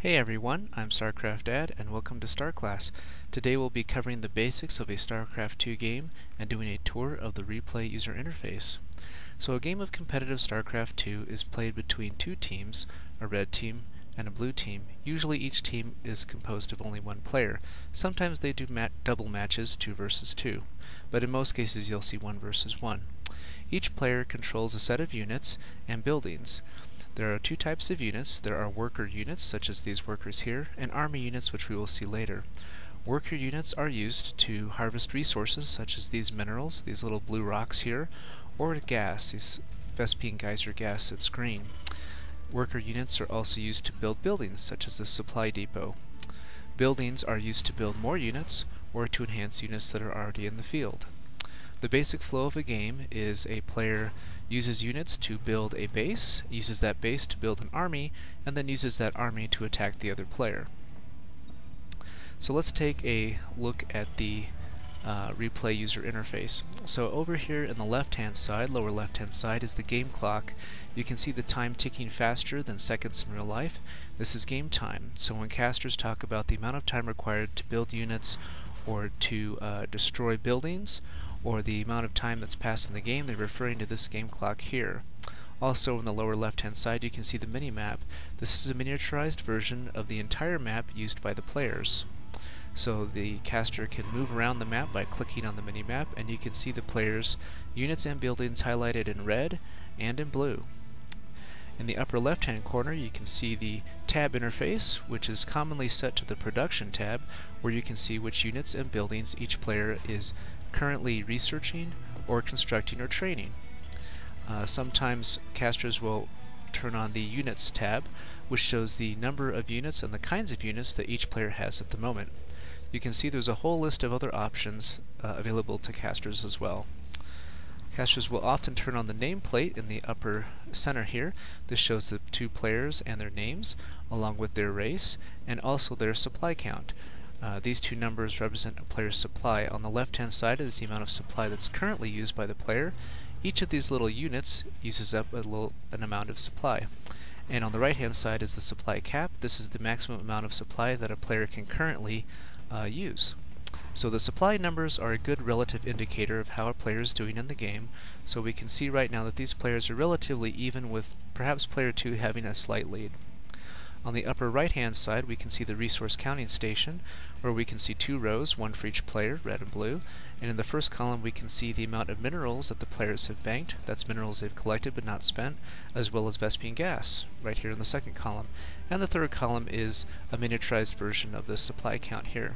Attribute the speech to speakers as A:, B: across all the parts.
A: Hey everyone, I'm StarCraft Dad and welcome to StarClass. Today we'll be covering the basics of a StarCraft 2 game and doing a tour of the replay user interface. So a game of competitive StarCraft 2 is played between two teams, a red team and a blue team. Usually each team is composed of only one player. Sometimes they do mat double matches, 2 versus 2, but in most cases you'll see 1 versus 1. Each player controls a set of units and buildings. There are two types of units. There are worker units, such as these workers here, and army units, which we will see later. Worker units are used to harvest resources, such as these minerals, these little blue rocks here, or gas, these Vespene geyser gas that's green. Worker units are also used to build buildings, such as the supply depot. Buildings are used to build more units, or to enhance units that are already in the field. The basic flow of a game is a player uses units to build a base, uses that base to build an army, and then uses that army to attack the other player. So let's take a look at the uh, replay user interface. So over here in the left hand side, lower left hand side, is the game clock. You can see the time ticking faster than seconds in real life. This is game time. So when casters talk about the amount of time required to build units or to uh, destroy buildings or the amount of time that's passed in the game, they're referring to this game clock here. Also, in the lower left-hand side, you can see the mini-map. This is a miniaturized version of the entire map used by the players. So the caster can move around the map by clicking on the mini-map, and you can see the players' units and buildings highlighted in red and in blue. In the upper left-hand corner, you can see the tab interface, which is commonly set to the production tab, where you can see which units and buildings each player is currently researching or constructing or training. Uh, sometimes casters will turn on the Units tab, which shows the number of units and the kinds of units that each player has at the moment. You can see there's a whole list of other options uh, available to casters as well. Casters will often turn on the nameplate in the upper center here. This shows the two players and their names, along with their race, and also their supply count. Uh, these two numbers represent a player's supply. On the left-hand side is the amount of supply that's currently used by the player. Each of these little units uses up a little, an amount of supply. And on the right-hand side is the supply cap. This is the maximum amount of supply that a player can currently uh, use. So the supply numbers are a good relative indicator of how a player is doing in the game. So we can see right now that these players are relatively even with perhaps player 2 having a slight lead. On the upper right hand side we can see the resource counting station where we can see two rows, one for each player, red and blue, and in the first column we can see the amount of minerals that the players have banked, that's minerals they've collected but not spent, as well as Vespene gas, right here in the second column. And the third column is a miniaturized version of the supply count here.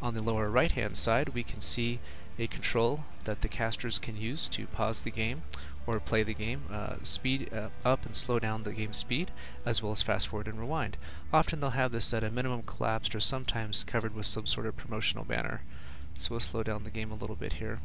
A: On the lower right hand side we can see a control that the casters can use to pause the game or play the game, uh, speed uh, up and slow down the game speed, as well as fast forward and rewind. Often they'll have this at a minimum collapsed or sometimes covered with some sort of promotional banner. So we'll slow down the game a little bit here.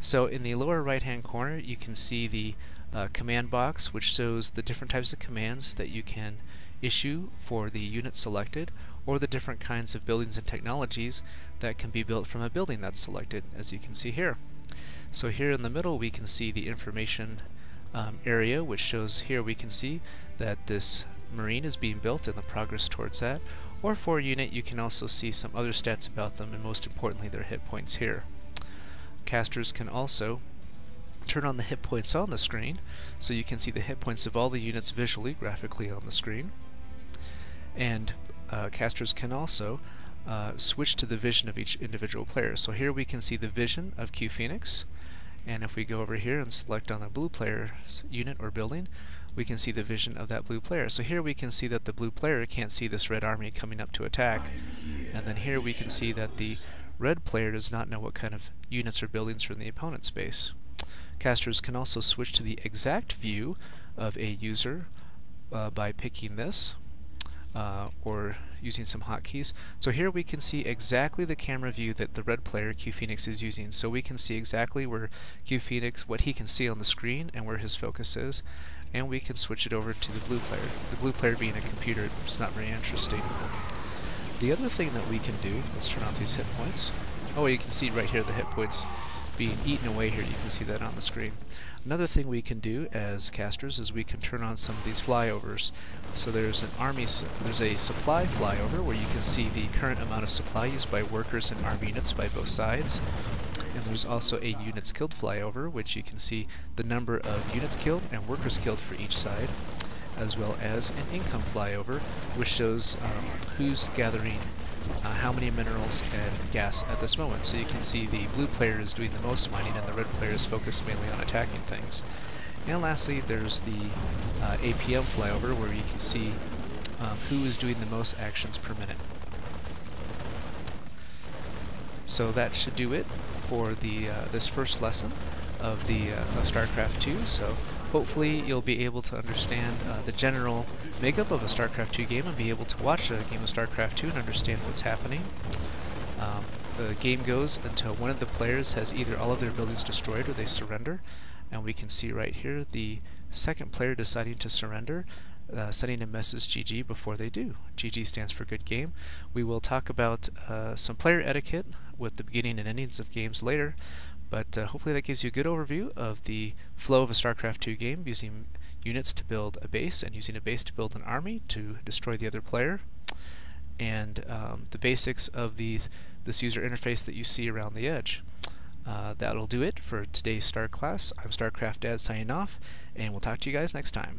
A: So in the lower right hand corner you can see the uh, command box which shows the different types of commands that you can issue for the unit selected or the different kinds of buildings and technologies that can be built from a building that's selected as you can see here. So here in the middle we can see the information um, area which shows here we can see that this marine is being built and the progress towards that or for a unit you can also see some other stats about them and most importantly their hit points here. Casters can also turn on the hit points on the screen so you can see the hit points of all the units visually, graphically on the screen. And uh, casters can also uh, switch to the vision of each individual player. So here we can see the vision of Q Phoenix, and if we go over here and select on the blue player's unit or building, we can see the vision of that blue player. So here we can see that the blue player can't see this red army coming up to attack. And then here we can see that the red player does not know what kind of units or buildings are in the opponent's space. Casters can also switch to the exact view of a user uh, by picking this, uh, or using some hotkeys. So here we can see exactly the camera view that the red player, Q Phoenix, is using. So we can see exactly where Q Phoenix, what he can see on the screen and where his focus is. And we can switch it over to the blue player. The blue player being a computer, it's not very interesting. The other thing that we can do, let's turn off these hit points. Oh, you can see right here the hit points being eaten away here. You can see that on the screen. Another thing we can do as casters is we can turn on some of these flyovers. So there's an army, there's a supply flyover where you can see the current amount of supply used by workers and army units by both sides. And there's also a units killed flyover, which you can see the number of units killed and workers killed for each side, as well as an income flyover, which shows um, who's gathering uh, how many minerals and gas at this moment. So you can see the blue player is doing the most mining and the red player is focused mainly on attacking things. And lastly, there's the uh, APM flyover where you can see um, who is doing the most actions per minute. So that should do it for the uh, this first lesson of the uh, of StarCraft 2. So hopefully you'll be able to understand uh, the general makeup of a StarCraft 2 game and be able to watch a game of StarCraft 2 and understand what's happening. Um, the game goes until one of the players has either all of their buildings destroyed or they surrender. And we can see right here the second player deciding to surrender, uh, sending a message GG before they do. GG stands for good game. We will talk about uh, some player etiquette with the beginning and endings of games later, but uh, hopefully that gives you a good overview of the flow of a StarCraft 2 game using units to build a base and using a base to build an army to destroy the other player and um, the basics of the this user interface that you see around the edge. Uh, that'll do it for today's Star class. I'm StarCraft Dad signing off, and we'll talk to you guys next time.